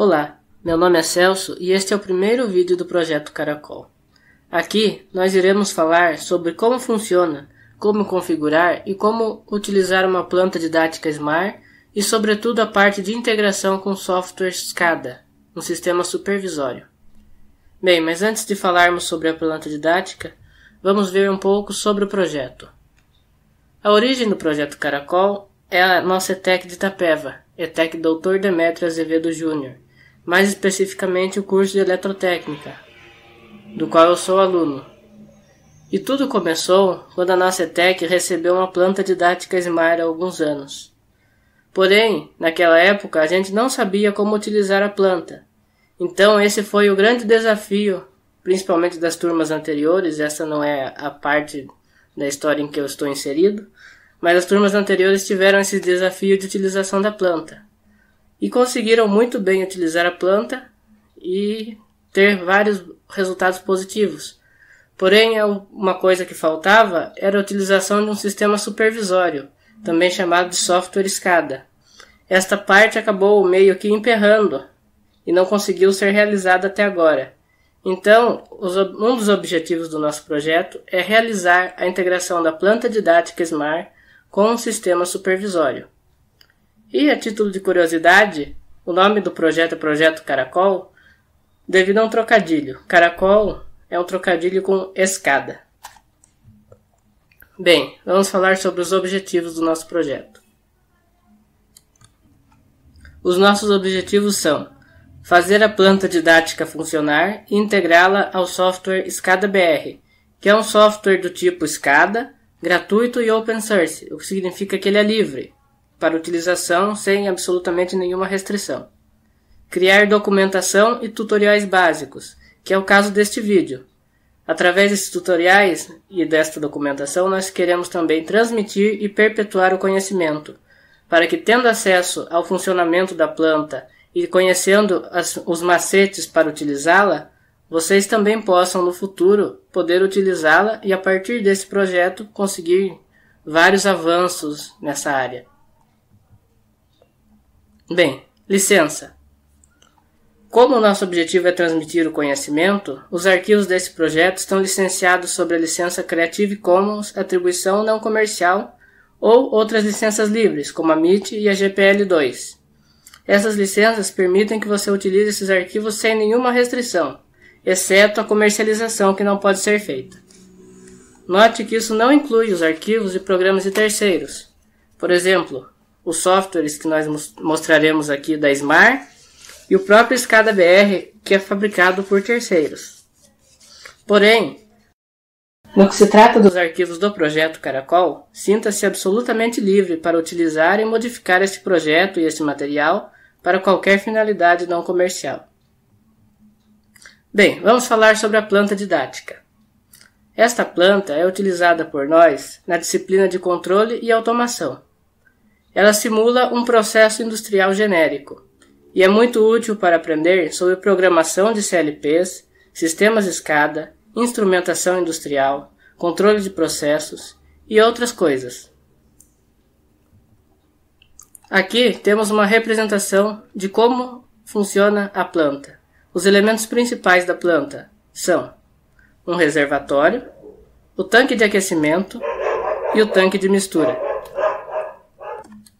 Olá, meu nome é Celso e este é o primeiro vídeo do projeto Caracol. Aqui nós iremos falar sobre como funciona, como configurar e como utilizar uma planta didática Smart e sobretudo a parte de integração com software SCADA, um sistema supervisório. Bem, mas antes de falarmos sobre a planta didática, vamos ver um pouco sobre o projeto. A origem do projeto Caracol é a nossa ETEC de Itapeva, ETEC Dr. Demetrio Azevedo Júnior, mais especificamente o curso de Eletrotécnica, do qual eu sou aluno. E tudo começou quando a nossa ETEC recebeu uma planta didática Smart há alguns anos. Porém, naquela época a gente não sabia como utilizar a planta, então esse foi o grande desafio, principalmente das turmas anteriores, essa não é a parte da história em que eu estou inserido, mas as turmas anteriores tiveram esse desafio de utilização da planta. E conseguiram muito bem utilizar a planta e ter vários resultados positivos. Porém, é uma coisa que faltava era a utilização de um sistema supervisório, também chamado de software SCADA. Esta parte acabou meio que emperrando e não conseguiu ser realizada até agora. Então, um dos objetivos do nosso projeto é realizar a integração da planta didática SMART com um sistema supervisório. E a título de curiosidade, o nome do projeto é Projeto Caracol, devido a um trocadilho. Caracol é um trocadilho com escada. Bem, vamos falar sobre os objetivos do nosso projeto. Os nossos objetivos são fazer a planta didática funcionar e integrá-la ao software SCADA BR, que é um software do tipo SCADA, gratuito e open source, o que significa que ele é livre para utilização sem absolutamente nenhuma restrição. Criar documentação e tutoriais básicos, que é o caso deste vídeo. Através desses tutoriais e desta documentação, nós queremos também transmitir e perpetuar o conhecimento, para que, tendo acesso ao funcionamento da planta e conhecendo as, os macetes para utilizá-la, vocês também possam no futuro poder utilizá-la e a partir desse projeto conseguir vários avanços nessa área. Bem, licença. Como o nosso objetivo é transmitir o conhecimento, os arquivos desse projeto estão licenciados sob a licença Creative Commons Atribuição Não Comercial ou outras licenças livres, como a MIT e a GPL 2. Essas licenças permitem que você utilize esses arquivos sem nenhuma restrição, exceto a comercialização que não pode ser feita. Note que isso não inclui os arquivos e programas de terceiros. Por exemplo, os softwares que nós mostraremos aqui da Smart e o próprio SCADA BR, que é fabricado por terceiros. Porém, no que se trata dos arquivos do projeto Caracol, sinta-se absolutamente livre para utilizar e modificar este projeto e este material para qualquer finalidade não comercial. Bem, vamos falar sobre a planta didática. Esta planta é utilizada por nós na disciplina de controle e automação. Ela simula um processo industrial genérico e é muito útil para aprender sobre programação de CLPs, sistemas SCADA, instrumentação industrial, controle de processos e outras coisas. Aqui temos uma representação de como funciona a planta. Os elementos principais da planta são um reservatório, o tanque de aquecimento e o tanque de mistura.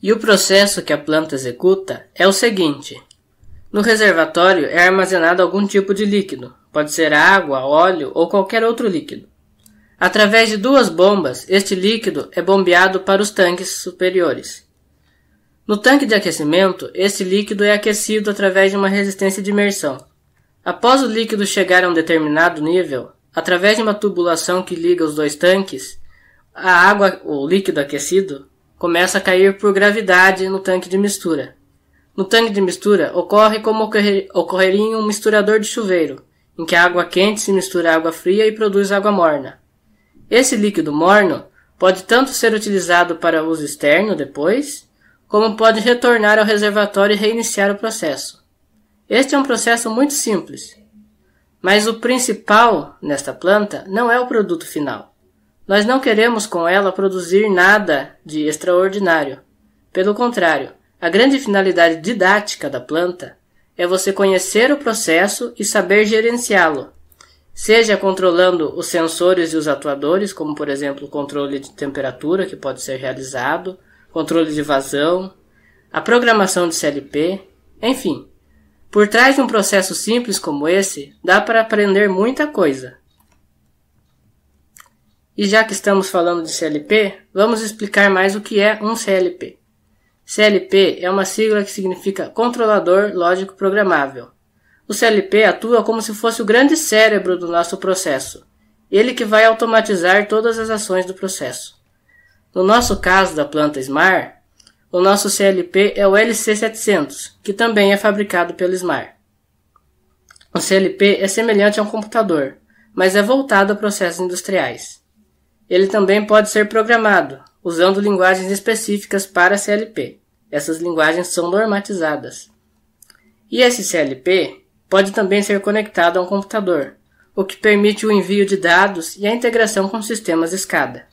E o processo que a planta executa é o seguinte: no reservatório é armazenado algum tipo de líquido, pode ser água, óleo ou qualquer outro líquido. Através de duas bombas, este líquido é bombeado para os tanques superiores. No tanque de aquecimento, esse líquido é aquecido através de uma resistência de imersão. Após o líquido chegar a um determinado nível, através de uma tubulação que liga os dois tanques, a água, o líquido aquecido, começa a cair por gravidade no tanque de mistura. No tanque de mistura ocorre como ocorrer, ocorreria em um misturador de chuveiro, em que a água quente se mistura à água fria e produz água morna. Esse líquido morno pode tanto ser utilizado para uso externo depois, como pode retornar ao reservatório e reiniciar o processo. Este é um processo muito simples, mas o principal nesta planta não é o produto final. Nós não queremos com ela produzir nada de extraordinário. Pelo contrário, a grande finalidade didática da planta é você conhecer o processo e saber gerenciá-lo, seja controlando os sensores e os atuadores, como por exemplo o controle de temperatura que pode ser realizado, controle de vazão, a programação de CLP, enfim. Por trás de um processo simples como esse, dá para aprender muita coisa. E já que estamos falando de CLP, vamos explicar mais o que é um CLP. CLP é uma sigla que significa Controlador Lógico Programável. O CLP atua como se fosse o grande cérebro do nosso processo, ele que vai automatizar todas as ações do processo. No nosso caso da planta SMAR, o nosso CLP é o LC700, que também é fabricado pelo SMAR. O CLP é semelhante a um computador, mas é voltado a processos industriais. Ele também pode ser programado, usando linguagens específicas para CLP. Essas linguagens são normatizadas. E esse CLP pode também ser conectado a um computador, o que permite o envio de dados e a integração com sistemas SCADA.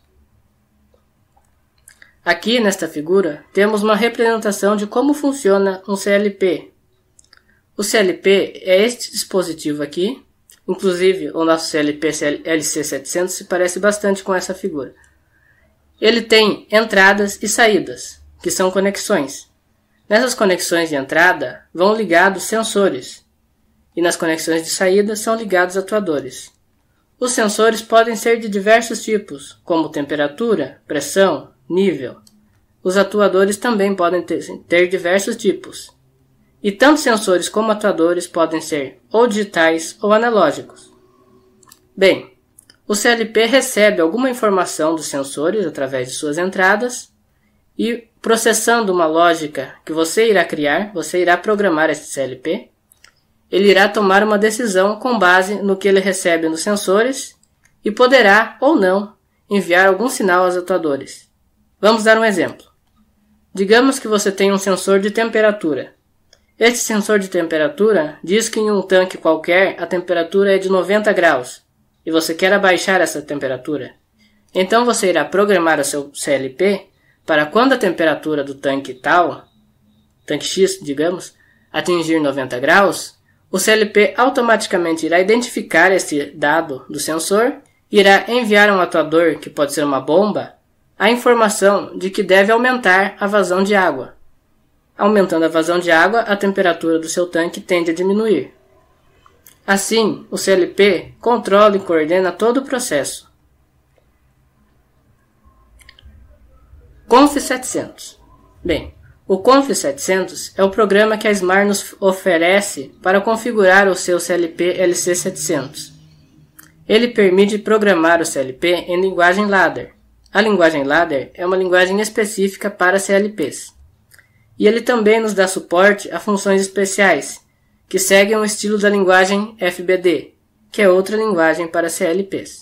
Aqui nesta figura temos uma representação de como funciona um CLP. O CLP é este dispositivo aqui, inclusive o nosso CLP LC700 se parece bastante com essa figura. Ele tem entradas e saídas, que são conexões. Nessas conexões de entrada vão ligados sensores, e nas conexões de saída são ligados atuadores. Os sensores podem ser de diversos tipos, como temperatura, pressão, nível. Os atuadores também podem ter diversos tipos. E tanto sensores como atuadores podem ser ou digitais ou analógicos. Bem, o CLP recebe alguma informação dos sensores através de suas entradas e, processando uma lógica que você irá criar, você irá programar esse CLP, ele irá tomar uma decisão com base no que ele recebe nos sensores e poderá ou não enviar algum sinal aos atuadores. Vamos dar um exemplo. Digamos que você tem um sensor de temperatura. Este sensor de temperatura diz que em um tanque qualquer a temperatura é de 90 graus e você quer abaixar essa temperatura, então você irá programar o seu CLP para quando a temperatura do tanque tal, tanque X, digamos, atingir 90 graus, o CLP automaticamente irá identificar esse dado do sensor e irá enviar a um atuador, que pode ser uma bomba, a informação de que deve aumentar a vazão de água. Aumentando a vazão de água, a temperatura do seu tanque tende a diminuir. Assim, o CLP controla e coordena todo o processo. Conf 700. Bem, o Conf 700 é o programa que a Smart nos oferece para configurar o seu CLP LC700. Ele permite programar o CLP em linguagem ladder. A linguagem ladder é uma linguagem específica para CLPs. E ele também nos dá suporte a funções especiais, que seguem o estilo da linguagem FBD, que é outra linguagem para CLPs.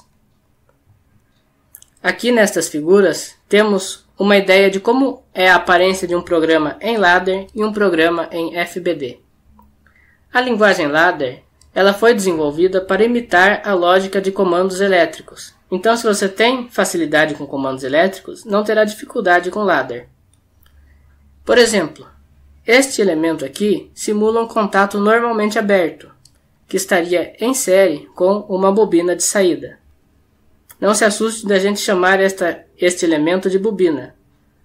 Aqui nestas figuras temos uma ideia de como é a aparência de um programa em ladder e um programa em FBD. A linguagem ladder ela foi desenvolvida para imitar a lógica de comandos elétricos. Então, se você tem facilidade com comandos elétricos, não terá dificuldade com ladder. Por exemplo, este elemento aqui simula um contato normalmente aberto, que estaria em série com uma bobina de saída. Não se assuste da gente chamar esta, este elemento de bobina.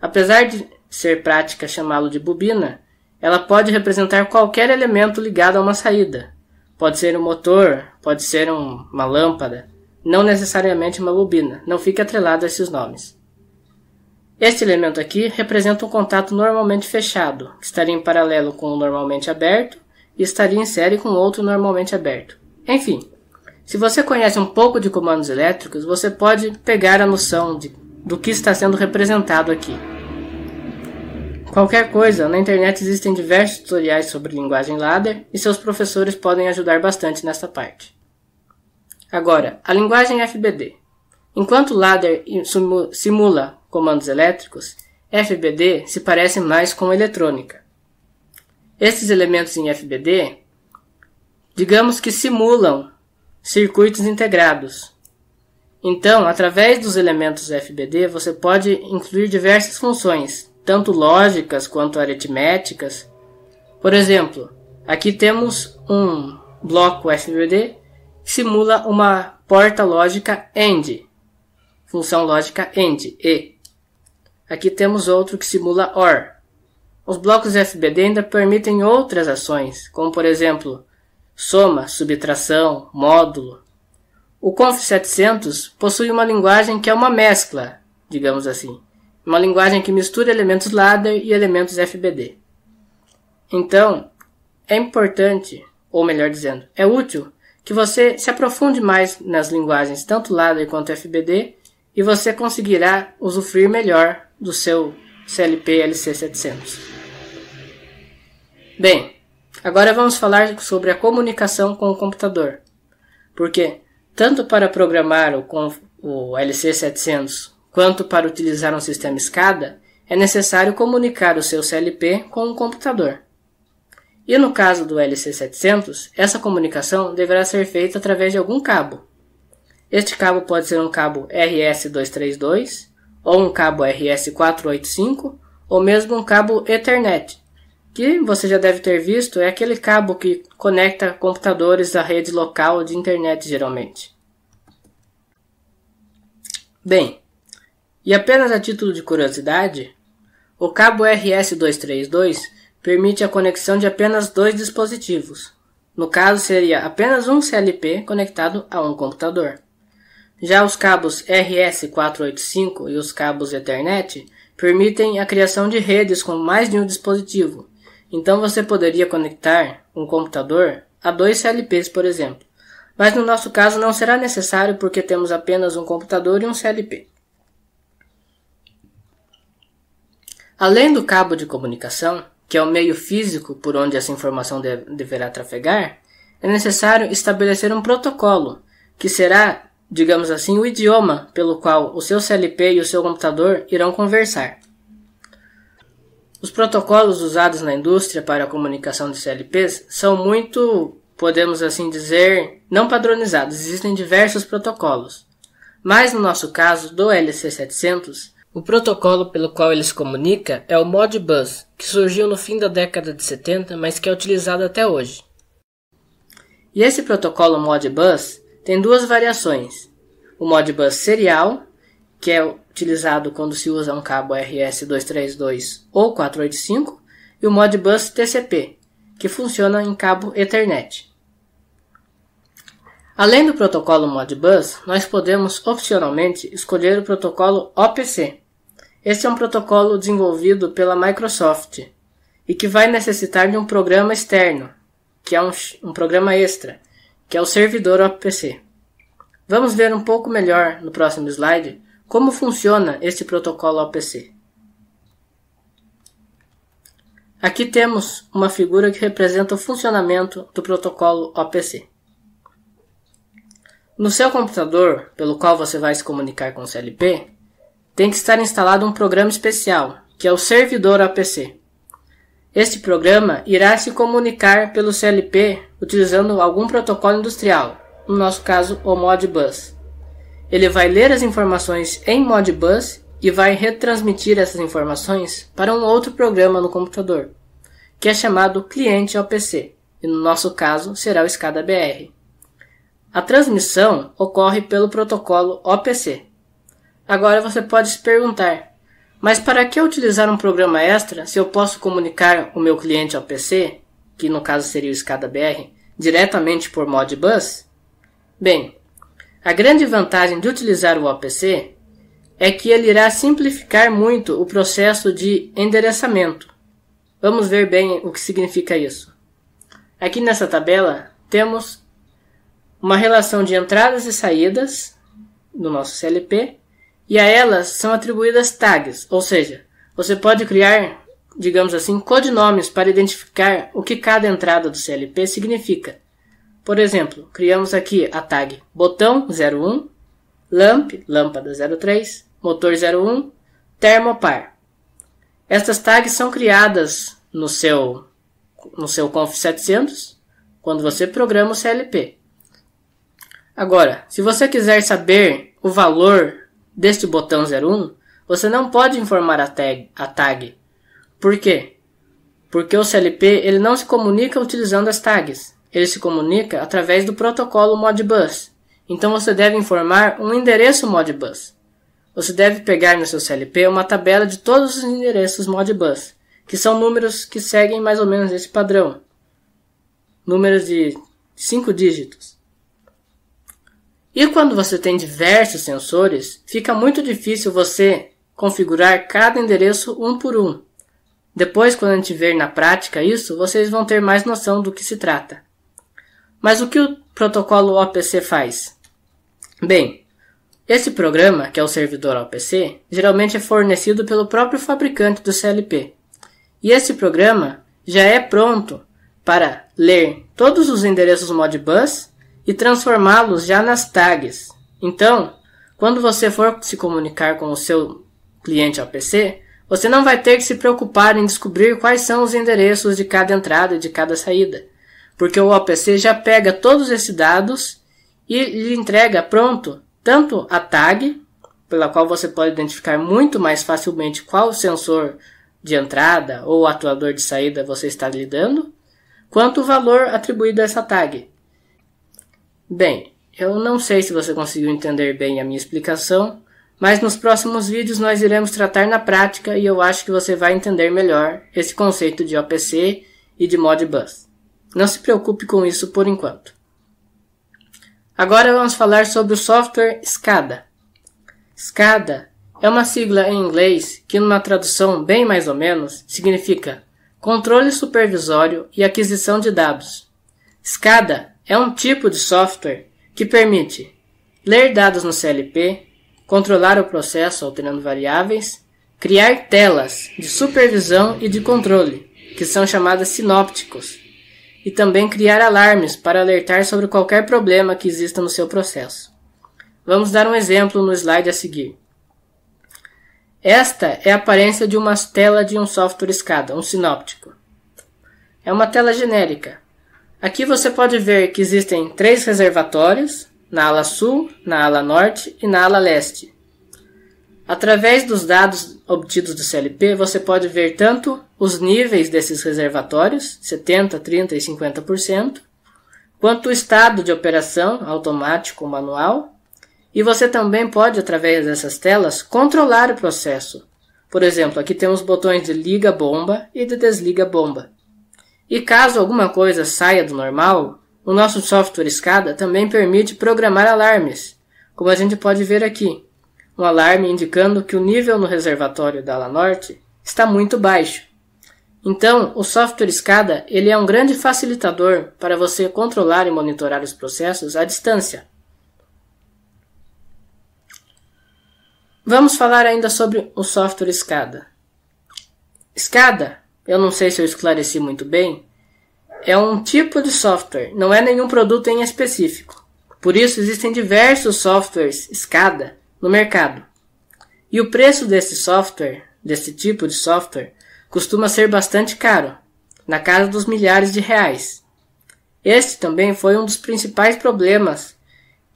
Apesar de ser prática chamá-lo de bobina, ela pode representar qualquer elemento ligado a uma saída. Pode ser um motor, pode ser um, uma lâmpada, não necessariamente uma bobina. Não fique atrelado a esses nomes. Este elemento aqui representa um contato normalmente fechado, que estaria em paralelo com o normalmente aberto e estaria em série com outro normalmente aberto. Enfim, se você conhece um pouco de comandos elétricos, você pode pegar a noção de, do que está sendo representado aqui. Qualquer coisa, na internet existem diversos tutoriais sobre linguagem ladder e seus professores podem ajudar bastante nesta parte. Agora, a linguagem FBD. Enquanto ladder simula comandos elétricos, FBD se parece mais com eletrônica. Estes elementos em FBD, digamos que simulam circuitos integrados. Então, através dos elementos FBD, você pode incluir diversas funções, tanto lógicas quanto aritméticas. Por exemplo, Aqui temos um bloco FBD que simula uma porta lógica AND, função lógica AND, E. Aqui temos outro que simula OR. Os blocos FBD ainda permitem outras ações, como por exemplo, soma, subtração, módulo. O Conf700 possui uma linguagem que é uma mescla, digamos assim, uma linguagem que mistura elementos ladder e elementos FBD. Então, é importante, ou melhor dizendo, é útil que você se aprofunde mais nas linguagens tanto ladder quanto FBD e você conseguirá usufruir melhor do seu CLP LC700. Bem, agora vamos falar sobre a comunicação com o computador. Porque, tanto para programar o, o LC700 quanto para utilizar um sistema SCADA, é necessário comunicar o seu CLP com o computador. E no caso do LC700, essa comunicação deverá ser feita através de algum cabo. Este cabo pode ser um cabo RS232 ou um cabo RS485, ou mesmo um cabo Ethernet, que você já deve ter visto é aquele cabo que conecta computadores à rede local de internet geralmente. Bem, e apenas a título de curiosidade, o cabo RS232 permite a conexão de apenas dois dispositivos. No caso, seria apenas um CLP conectado a um computador. Já os cabos RS485 e os cabos Ethernet permitem a criação de redes com mais de um dispositivo. Então você poderia conectar um computador a dois CLPs, por exemplo. Mas no nosso caso não será necessário porque temos apenas um computador e um CLP. Além do cabo de comunicação, que é o meio físico por onde essa informação deve, deverá trafegar, é necessário estabelecer um protocolo, que será digamos assim, o idioma pelo qual o seu CLP e o seu computador irão conversar. Os protocolos usados na indústria para a comunicação de CLPs são muito, podemos assim dizer, não padronizados. Existem diversos protocolos. Mas no nosso caso, do LC700, o protocolo pelo qual ele se comunica é o Modbus, que surgiu no fim da década de 70, mas que é utilizado até hoje. E esse protocolo Modbus tem duas variações. O Modbus serial, que é utilizado quando se usa um cabo RS232 ou 485, e o Modbus TCP, que funciona em cabo Ethernet. Além do protocolo Modbus, nós podemos opcionalmente escolher o protocolo OPC. Este é um protocolo desenvolvido pela Microsoft e que vai necessitar de um programa externo, que é um, um programa extra, que é o servidor OPC. Vamos ver um pouco melhor no próximo slide como funciona este protocolo OPC. Aqui temos uma figura que representa o funcionamento do protocolo OPC. No seu computador, pelo qual você vai se comunicar com o CLP, tem que estar instalado um programa especial, que é o servidor OPC. Este programa irá se comunicar pelo CLP utilizando algum protocolo industrial, no nosso caso o Modbus. Ele vai ler as informações em Modbus e vai retransmitir essas informações para um outro programa no computador, que é chamado cliente OPC, e no nosso caso será o SCADA BR. A transmissão ocorre pelo protocolo OPC. Agora você pode se perguntar: mas para que utilizar um programa extra se eu posso comunicar o meu cliente ao PC, que no caso seria o SCADA BR, diretamente por Modbus? Bem, a grande vantagem de utilizar o OPC é que ele irá simplificar muito o processo de endereçamento. Vamos ver bem o que significa isso. Aqui nessa tabela temos uma relação de entradas e saídas do nosso CLP e a elas são atribuídas tags, ou seja, você pode criar, digamos assim, codinomes para identificar o que cada entrada do CLP significa. Por exemplo, criamos aqui a tag botão 01, lamp, lâmpada 03, motor 01, termopar. Estas tags são criadas no seu no seu Conf 700 quando você programa o CLP. Agora, se você quiser saber o valor deste botão 01, você não pode informar a tag, a tag. Por quê? porque o CLP ele não se comunica utilizando as tags, ele se comunica através do protocolo Modbus. Então você deve informar um endereço Modbus. Você deve pegar no seu CLP uma tabela de todos os endereços Modbus, que são números que seguem mais ou menos esse padrão. Números de 5 dígitos. E quando você tem diversos sensores, fica muito difícil você configurar cada endereço um por um. Depois, quando a gente ver na prática isso, vocês vão ter mais noção do que se trata. Mas o que o protocolo OPC faz? Bem, esse programa, que é o servidor OPC, geralmente é fornecido pelo próprio fabricante do CLP. E esse programa já é pronto para ler todos os endereços Modbus e transformá-los já nas tags. Então, quando você for se comunicar com o seu cliente OPC, você não vai ter que se preocupar em descobrir quais são os endereços de cada entrada e de cada saída, porque o OPC já pega todos esses dados e lhe entrega pronto tanto a tag, pela qual você pode identificar muito mais facilmente qual sensor de entrada ou atuador de saída você está lidando, quanto o valor atribuído a essa tag. Bem, eu não sei se você conseguiu entender bem a minha explicação, mas nos próximos vídeos nós iremos tratar na prática e eu acho que você vai entender melhor esse conceito de OPC e de Modbus. Não se preocupe com isso por enquanto. Agora vamos falar sobre o software SCADA. SCADA é uma sigla em inglês que, numa tradução bem mais ou menos, significa Controle Supervisório e Aquisição de Dados. SCADA é um tipo de software que permite ler dados no CLP, controlar o processo alterando variáveis, criar telas de supervisão e de controle, que são chamadas sinópticos, e também criar alarmes para alertar sobre qualquer problema que exista no seu processo. Vamos dar um exemplo no slide a seguir. Esta é a aparência de uma tela de um software SCADA, um sinóptico. É uma tela genérica. Aqui você pode ver que existem três reservatórios, na ala sul, na ala norte e na ala leste. Através dos dados obtidos do CLP, você pode ver tanto os níveis desses reservatórios, 70, 30 e 50%, quanto o estado de operação, automático ou manual, e você também pode, através dessas telas, controlar o processo. Por exemplo, aqui temos botões de liga bomba e de desliga bomba. E caso alguma coisa saia do normal, o nosso software SCADA também permite programar alarmes, como a gente pode ver aqui. Um alarme indicando que o nível no reservatório da ala norte está muito baixo. Então, o software SCADA ele é um grande facilitador para você controlar e monitorar os processos à distância. Vamos falar ainda sobre o software SCADA. SCADA, eu não sei se eu esclareci muito bem, é um tipo de software, não é nenhum produto em específico. Por isso existem diversos softwares SCADA no mercado. E o preço desse software, desse tipo de software, costuma ser bastante caro, na casa dos milhares de reais. Este também foi um dos principais problemas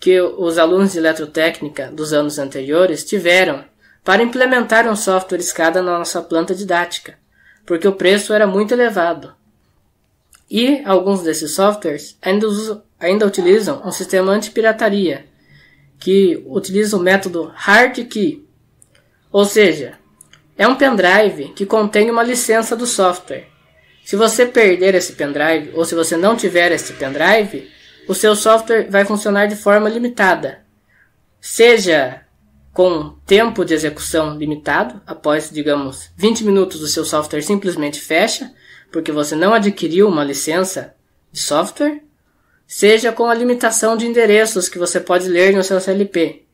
que os alunos de eletrotécnica dos anos anteriores tiveram para implementar um software SCADA na nossa planta didática, porque o preço era muito elevado. E alguns desses softwares ainda, usam, ainda utilizam um sistema anti-pirataria, que utiliza o método hard key, ou seja, é um pendrive que contém uma licença do software. Se você perder esse pendrive ou se você não tiver esse pendrive, o seu software vai funcionar de forma limitada, seja com tempo de execução limitado, após, digamos, 20 minutos o seu software simplesmente fecha, porque você não adquiriu uma licença de software, seja com a limitação de endereços que você pode ler no seu CLP.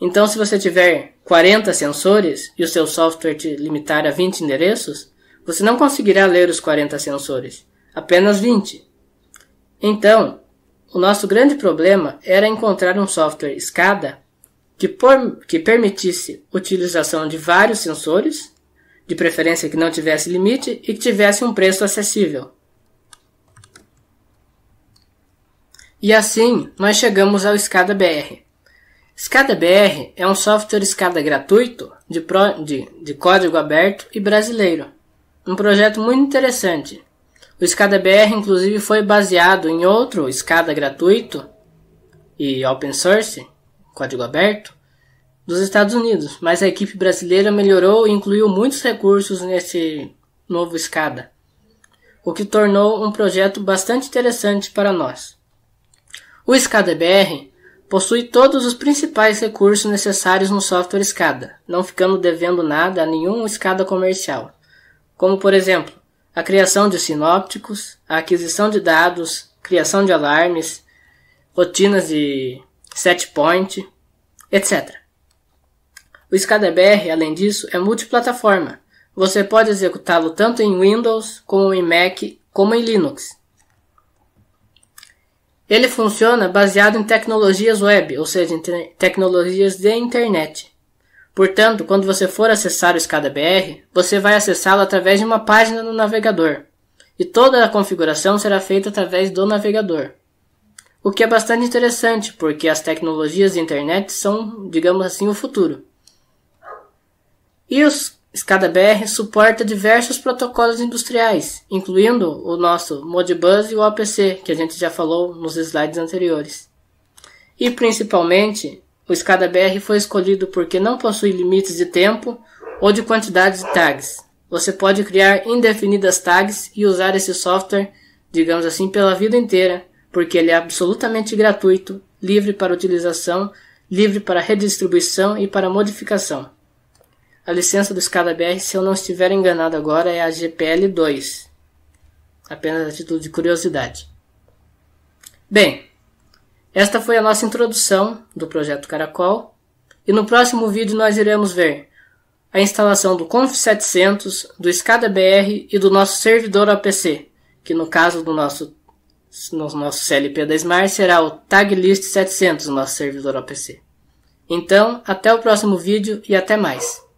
Então, se você tiver 40 sensores e o seu software te limitar a 20 endereços, você não conseguirá ler os 40 sensores, apenas 20. Então, o nosso grande problema era encontrar um software SCADA que, por, que permitisse utilização de vários sensores de preferência que não tivesse limite e que tivesse um preço acessível. E assim nós chegamos ao SCADA BR. SCADA BR é um software SCADA gratuito de, pro, de, de código aberto e brasileiro. um projeto muito interessante. O SCADA-BR, inclusive, foi baseado em outro SCADA gratuito e open source, código aberto, dos Estados Unidos, mas a equipe brasileira melhorou e incluiu muitos recursos nesse novo SCADA, o que tornou um projeto bastante interessante para nós. O SCADA-BR possui todos os principais recursos necessários no software SCADA, não ficando devendo nada a nenhum SCADA comercial, como por exemplo, a criação de sinópticos, a aquisição de dados, criação de alarmes, rotinas de setpoint, etc. O SCADA-BR, além disso, é multiplataforma. Você pode executá-lo tanto em Windows, como em Mac, como em Linux. Ele funciona baseado em tecnologias web, ou seja, em te tecnologias de internet. Portanto, quando você for acessar o SCADA-BR, você vai acessá-lo através de uma página no navegador, e toda a configuração será feita através do navegador. O que é bastante interessante, porque as tecnologias de internet são, digamos assim, o futuro. E os SCADA-BR suporta diversos protocolos industriais, incluindo o nosso Modbus e o OPC, que a gente já falou nos slides anteriores. E principalmente, o SCADA-BR foi escolhido porque não possui limites de tempo ou de quantidade de tags. Você pode criar indefinidas tags e usar esse software, digamos assim, pela vida inteira, porque ele é absolutamente gratuito, livre para utilização, livre para redistribuição e para modificação. A licença do SCADA-BR, se eu não estiver enganado agora, é a GPL2. Apenas a título de curiosidade. Bem, esta foi a nossa introdução do projeto Caracol. E no próximo vídeo nós iremos ver a instalação do Conf700, do SCADA-BR e do nosso servidor APC, que no caso do nosso, no nosso CLP da Smart será o Taglist 700, o nosso servidor APC. Então, até o próximo vídeo e até mais.